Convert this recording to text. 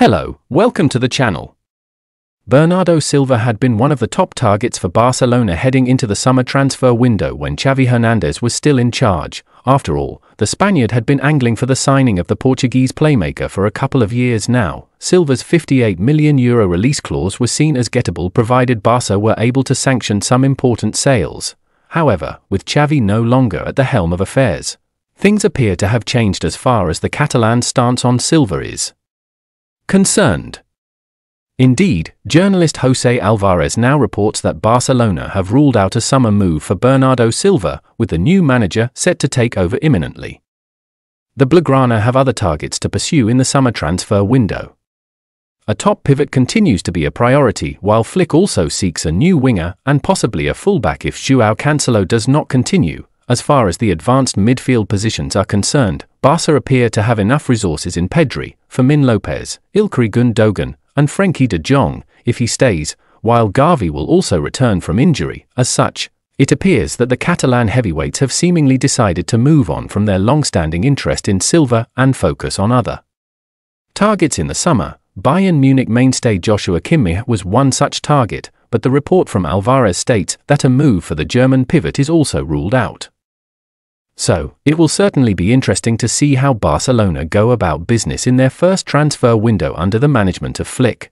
Hello, welcome to the channel. Bernardo Silva had been one of the top targets for Barcelona heading into the summer transfer window when Xavi Hernandez was still in charge. After all, the Spaniard had been angling for the signing of the Portuguese playmaker for a couple of years now. Silva's 58 million euro release clause was seen as gettable provided Barca were able to sanction some important sales. However, with Xavi no longer at the helm of affairs, things appear to have changed as far as the Catalan stance on Silva is concerned. Indeed, journalist Jose Alvarez now reports that Barcelona have ruled out a summer move for Bernardo Silva, with the new manager set to take over imminently. The Blaugrana have other targets to pursue in the summer transfer window. A top pivot continues to be a priority, while Flick also seeks a new winger and possibly a fullback if Joao Cancelo does not continue. As far as the advanced midfield positions are concerned, Barca appear to have enough resources in Pedri, Fermin Lopez, Ilkay Gundogan, and Frenkie de Jong, if he stays, while Gavi will also return from injury. As such, it appears that the Catalan heavyweights have seemingly decided to move on from their long-standing interest in Silva and focus on other targets in the summer. Bayern Munich mainstay Joshua Kimmich was one such target, but the report from Alvarez states that a move for the German pivot is also ruled out. So, it will certainly be interesting to see how Barcelona go about business in their first transfer window under the management of Flick.